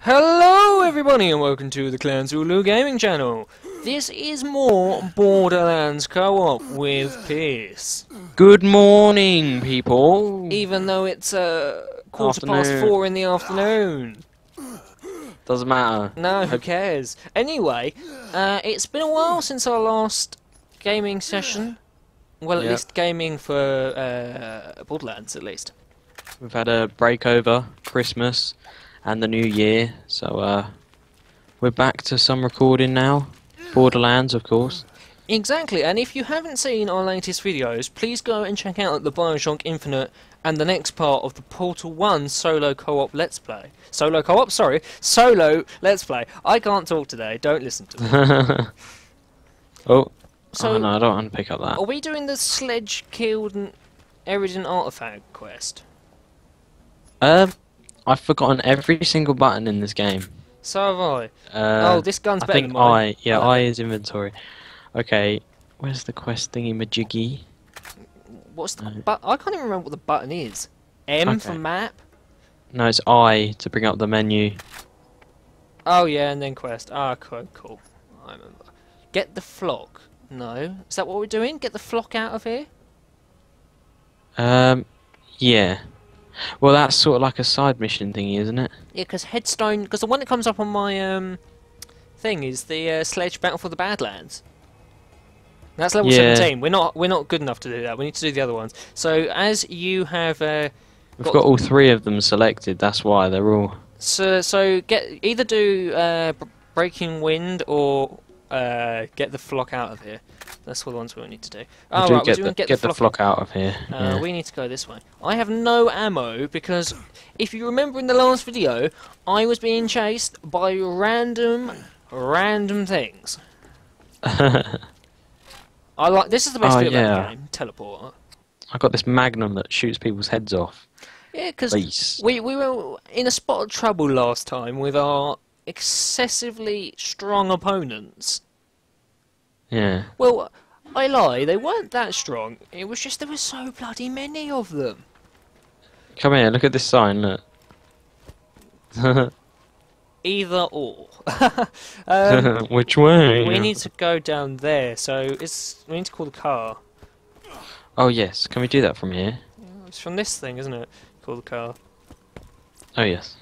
Hello everybody and welcome to the Clan Zulu Gaming Channel. This is more Borderlands co-op with Pierce. Good morning, people. Even though it's uh, quarter past four in the afternoon. Doesn't matter. No, who cares? Anyway, uh, it's been a while since our last gaming session. Well, at Yep. least gaming for uh, Borderlands, at least. We've had a break over Christmas and the New Year, so uh, we're back to some recording now. Borderlands, of course. Exactly, and if you haven't seen our latest videos, please go and check out the Bioshock Infinite and the next part of the Portal 1 solo co-op Let's Play. Solo co-op? Sorry, solo Let's Play. I can't talk today, don't listen to me. oh, So, oh no, I don't want to pick up that. are we doing the Sledge Killed and Eridian Artifact quest? Um, I've forgotten every single button in this game. So have I. Uh, oh, this gun's I better think than mine. I, yeah, Oh. I is inventory. Okay, where's the quest thingy majiggy? What's the No. but I can't even remember what the button is. M for map? No, it's I to bring up the menu. Oh yeah, and then quest. Ah, cool, cool. I remember. Get the flock. No, is that what we're doing? Get the flock out of here. Um, yeah. Well, that's sort of like a side mission thingy, isn't it? Yeah, because headstone. Because the one that comes up on my um thing is the uh, sledge battle for the Badlands. That's level Yeah. seventeen. We're not we're not good enough to do that. We need to do the other ones. So as you have uh, We've Got- got all three of them selected. That's why they're all. so so get either do uh, breaking wind or uh, get the flock out of here. That's what the ones we need to do. Oh do right, get, the, doing get, the flock out of here. Uh, yeah. We need to go this way. I have no ammo because if you remember in the last video, I was being chased by random, random things. I like this is the best Oh, bit about yeah. the game, teleporter. I got this magnum that shoots people's heads off. Yeah, because we we were in a spot of trouble last time with our excessively strong opponents. Yeah. Well, I lie, they weren't that strong. It was just there were so bloody many of them. Come here. Look at this sign. Look. Either or. um, Which way? We need to go down there, so it's we need to call the car. Oh yes. Can we do that from here? It's from this thing, isn't it? Call the car. Oh yes.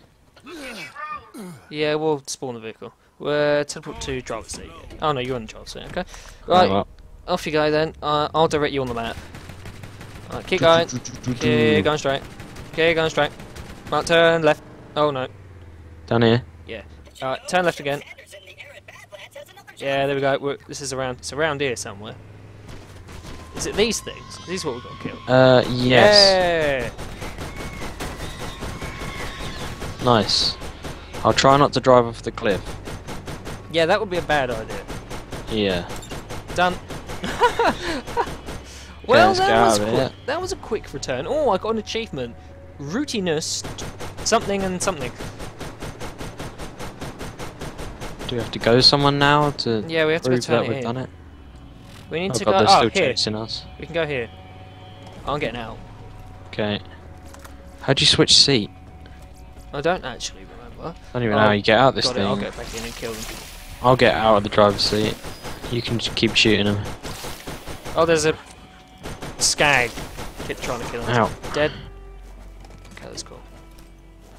Yeah, we'll spawn the vehicle. We're teleport to driver's seat. Oh no, you're on the driver's seat. Okay. Oh, Right, well. off you go then. Uh, I'll direct you on the map. Right, keep going. Keep going straight. Keep going straight. Right, turn left. Oh no. Down here. Yeah. Alright, turn left again. Yeah, there we go. We're, this is around. It's around here somewhere. Is it these things? These are what we've got to kill. Uh yes. Yeah. Nice. I'll try not to drive off the cliff. Yeah, that would be a bad idea. Yeah. Done. well, that was quick. That was a quick return. Oh, I got an achievement. Rootinest, something and something. Do we have to go someone now to Yeah, we have to go prove that it we've in. done it? We need Oh to god, go. they're Oh, still here. chasing us. We can go here. I'm getting out. Okay. How'd you switch seat? I don't actually remember. I don't even Oh, know how oh, you get out this thing. I'll get back in and kill them. I'll get out of the driver's seat. You can just keep shooting them. Oh, there's a skag. Kid trying to kill him. Ow. Dead. Okay, that's cool.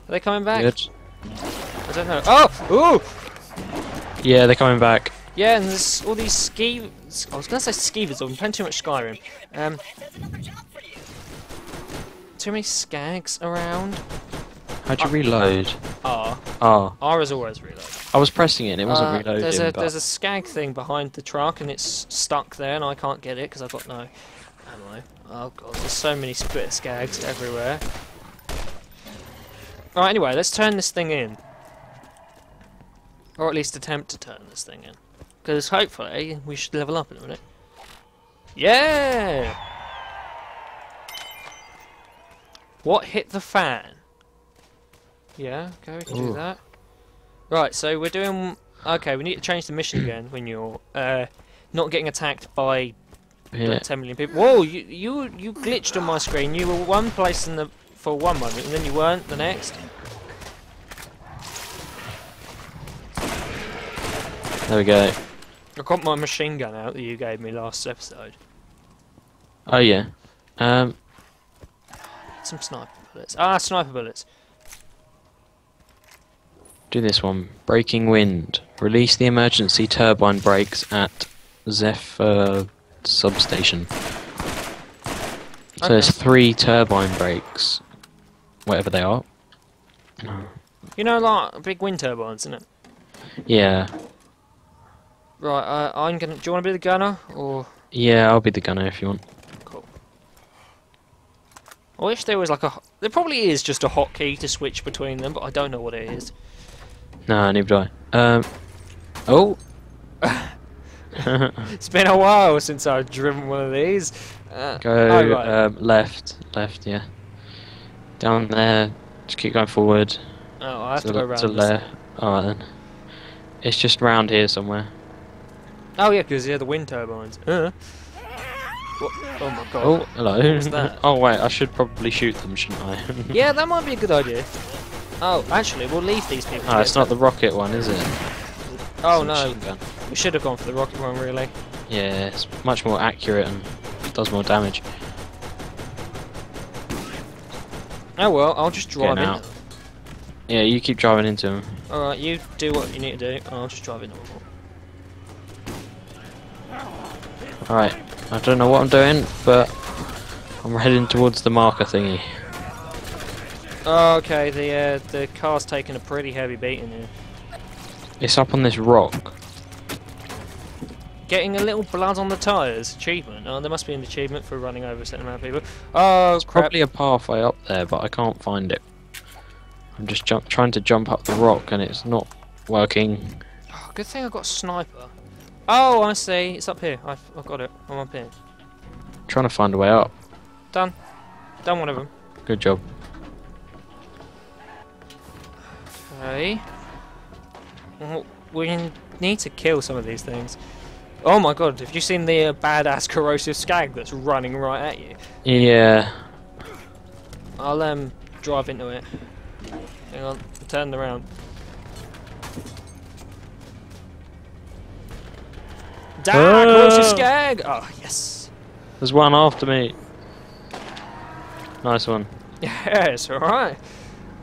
Are they coming back? Good. I don't know. Oh! Ooh! Yeah, they're coming back. Yeah, and there's all these ski. I was gonna say skeevers. I'm playing too much Skyrim. Um, too many skags around. How'd you reload? R. Oh, R is always reload. I was pressing it and it wasn't Uh, reloading. There's a but there's a skag thing behind the truck and it's stuck there and I can't get it because I've got no ammo. Oh god, there's so many split skags everywhere. Right, anyway, let's turn this thing in. Or at least attempt to turn this thing in. Because hopefully we should level up in a minute. Yeah! What hit the fan? Yeah, okay, we can do that. Right, so we're doing... Okay, we need to change the mission again when you're uh, not getting attacked by yeah. like 10 million people. Whoa, you, you you glitched on my screen. You were one place in the for one moment, and then you weren't the next. There we go. I got my machine gun out that you gave me last episode. Oh yeah. Um, Some sniper bullets. Ah, sniper bullets. Do this one. Breaking wind. Release the emergency turbine brakes at Zephyr substation. So there's three turbine brakes, whatever they are. You know, like big wind turbines, isn't it? Yeah, Right. Uh, I'm gonna. Do you want to be the gunner or? yeah. I'll be the gunner if you want. Cool. I wish there was like a. There probably is just a hotkey to switch between them, but I don't know what it is. No, neither do I. Um. Oh. It's been a while since I've driven one of these. Uh, Go oh, right. um, left, left. Yeah. Down there. Just keep going forward. oh, I have to, to, go around. to left. Alright then. It's just round here somewhere. Oh yeah, because yeah, the wind turbines. Uh. Oh my god. Oh, hello. oh wait, I should probably shoot them, shouldn't I? Yeah, that might be a good idea. Oh, actually, we'll leave these people. Oh, it's not the rocket one, is it? Oh no, we should have gone for the rocket one, really. Yeah, it's much more accurate and does more damage. Oh well, I'll just drive in. out. Yeah, you keep driving into them. Alright, you do what you need to do. I'll just drive in. Alright, I don't know what I'm doing, but I'm heading towards the marker thingy. Okay, the uh, the car's taking a pretty heavy beating here. It's up on this rock. Getting a little blood on the tyres. Achievement. Oh, there must be an achievement for running over a certain amount of people. Oh, crap. Probably a pathway up there, but I can't find it. I'm just jump trying to jump up the rock and it's not working. Oh, good thing I got sniper. Oh, I see. It's up here. I've, I've got it. I'm up here. trying to find a way up. Done. Done one of them. Good job. Okay. Well, we need to kill some of these things. Oh my god, have you seen the uh, badass corrosive skag that's running right at you? Yeah. I'll um drive into it. Hang on, turn around. Ah! corrosive skag! Oh yes. There's one after me. Nice one. Yes, alright.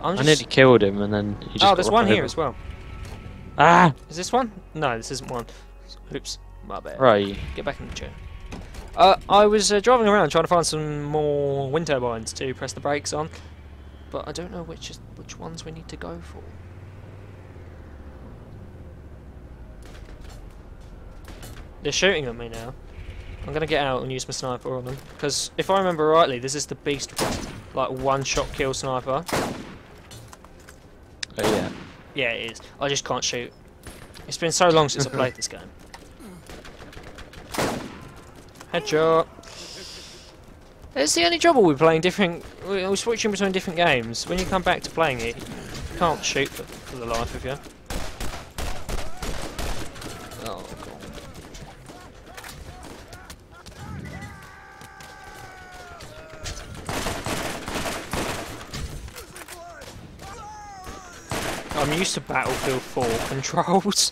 I'm I just... nearly killed him and then he just Oh, there's one here as well. Ah! Is this one? No, this isn't one. Oops, my bad. Right. Get back in the chair. Uh, I was uh, driving around trying to find some more wind turbines to press the brakes on, but I don't know which is, which ones we need to go for. They're shooting at me now. I'm gonna get out and use my sniper on them because if I remember rightly, this is the beast, like one-shot kill sniper. Oh yeah. Yeah, it is. I just can't shoot. It's been so long since I played this game. Headshot. It's the only trouble with playing different. we- We're switching between different games. When you come back to playing it, you can't shoot for, for the life of you. I'm used to Battlefield 4 controls.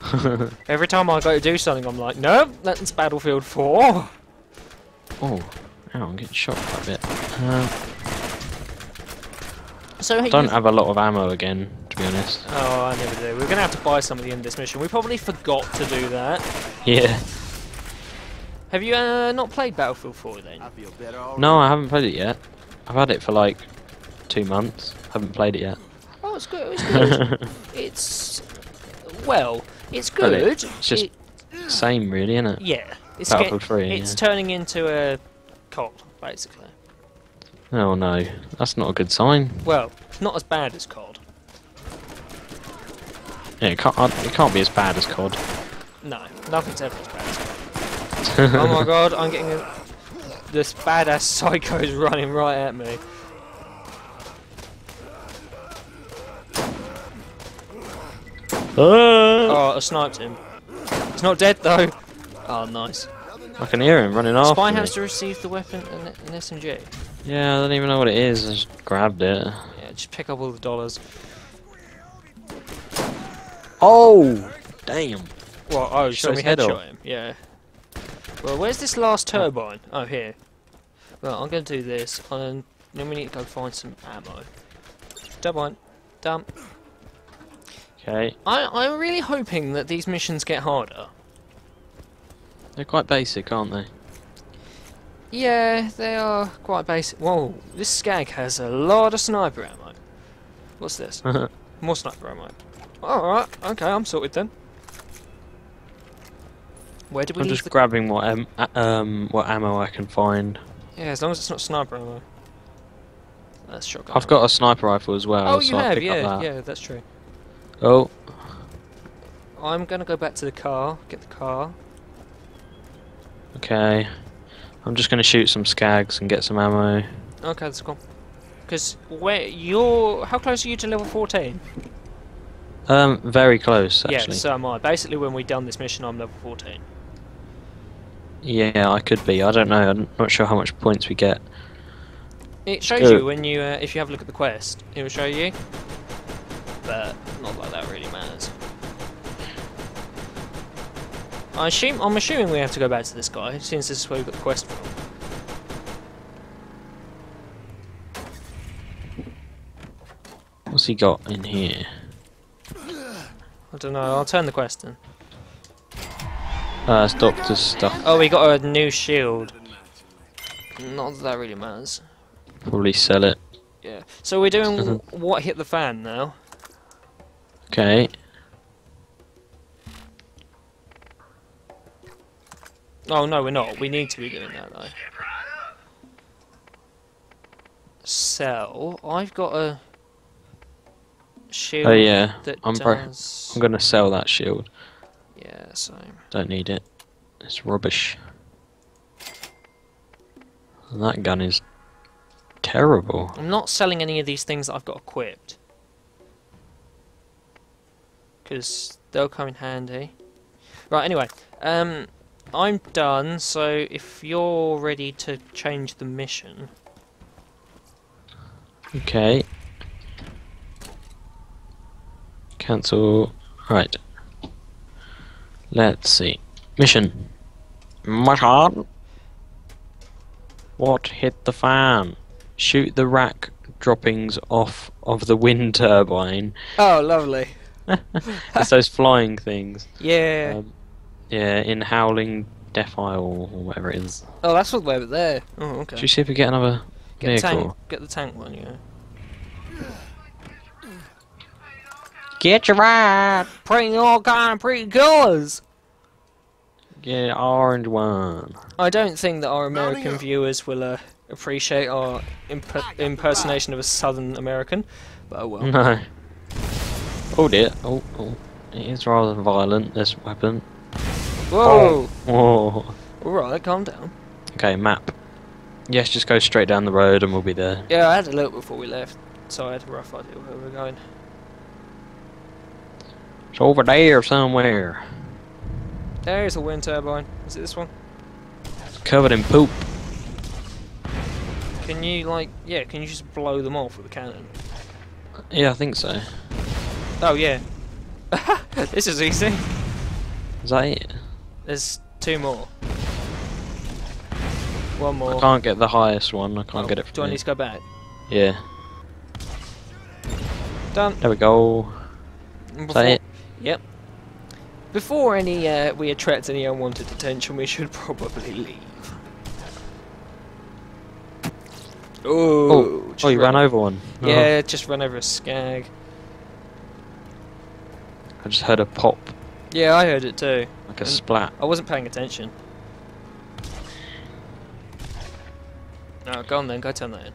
Every time I go to do something, I'm like, nope, that's Battlefield 4. Oh, ow, I'm getting shot quite a bit. Uh, So I don't have a lot of ammo again, to be honest. Oh, I never do. We're gonna have to buy some at the end of this mission. We probably forgot to do that. Yeah. Have you uh, not played Battlefield 4 then? I feel better already. No, I haven't played it yet. I've had it for like two months. Haven't played it yet. It's good. It's good. it's well, it's good. Really? It's just It- Same, really, isn't it? yeah. It's get- 3, It's yeah. turning into a COD, basically. Oh no, that's not a good sign. Well, not as bad as COD. Yeah, it can't. It can't be as bad as COD. No, nothing's ever as bad as COD. oh my god, I'm getting a, this badass psycho's running right at me. Uh. Oh, I sniped him. He's not dead though. Oh, nice. I can hear him running off. Spy me. has to receive the weapon and an SMG. Yeah, I don't even know what it is. I just grabbed it. Yeah, just pick up all the dollars. Oh! Damn. Well, oh, Shot so we head headshot off. him. Yeah. Well, where's this last turbine? Oh, here. Well, I'm going to do this, and then we need to go find some ammo. Turbine. Dump. Okay. I, I'm really hoping that these missions get harder. They're quite basic, aren't they? Yeah, they are quite basic. Whoa, this skag has a lot of sniper ammo. What's this? More sniper ammo. Alright, okay, I'm sorted then. Where did we I'm just grabbing what am um what ammo I can find. Yeah, as long as it's not sniper ammo. That's shotgun. I've got a sniper rifle as well, Oh, so you I'll have, yeah, yeah, that's true. Oh, I'm gonna go back to the car, get the car. okay. I'm just gonna shoot some skags and get some ammo. Okay, that's cool. Because where you're, how close are you to level 14? Um, very close Actually. Yeah, so am I. Basically, when we've done this mission, I'm level 14. Yeah, I could be. I don't know. I'm not sure how much points we get. It shows you when you, uh, if you have a look at the quest, it will show you. But I assume, I'm assuming we have to go back to this guy, since this is where we got the quest from. What's he got in here? I don't know. I'll turn the quest in. Uh, it's doctor's stuff. Oh, we got a new shield. Not that that really matters. Probably sell it. Yeah. So we're doing what hit the fan now. Okay. Oh no, we're not. We need to be doing that though. Sell. I've got a shield Oh yeah. that I'm does. I'm gonna sell that shield. Yeah, same. Don't need it. It's rubbish. And that gun is terrible. I'm not selling any of these things that I've got equipped. Because they'll come in handy. Right, anyway. Um, I'm done, so if you're ready to change the mission... Okay. Cancel. Right. Let's see. Mission. Mission. What hit the fan? Shoot the Rakk droppings off of the wind turbine. Oh, lovely. it's those flying things. Yeah. Um, yeah, in Howling Death Isle or whatever it is. oh, that's what way over there. Oh, okay. Should we see if we get another Get the vehicle? tank. Get the tank one, yeah. Get your ride! Pretty all kind of pretty colours. Get an orange one. I don't think that our American viewers will uh, appreciate our imp- impersonation of a Southern American, but oh well. No. Oh dear. Oh, oh. It is rather violent, this weapon. Whoa! Whoa. Alright, calm down. Okay, map. Yes, just go straight down the road and we'll be there. Yeah, I had a look before we left, so I had a rough idea where we were going. It's over there somewhere. There's a wind turbine. Is it this one? Covered in poop. Can you, like, yeah, can you just blow them off with a cannon? Yeah, I think so. Oh, yeah. this is easy. Is that it? There's two more. One more. I can't get the highest one. I can't Oh, get it Do I need to go back? Yeah. Done. There we go. And Is that it? Yep. Before any uh, we attract any unwanted attention, we should probably leave. Oh, Oh, oh, you run- ran over one. Oh, Yeah, just run over a skag. I just heard a pop, Yeah, I heard it too. like a And- splat. I wasn't paying attention. No, go on then, go turn that in.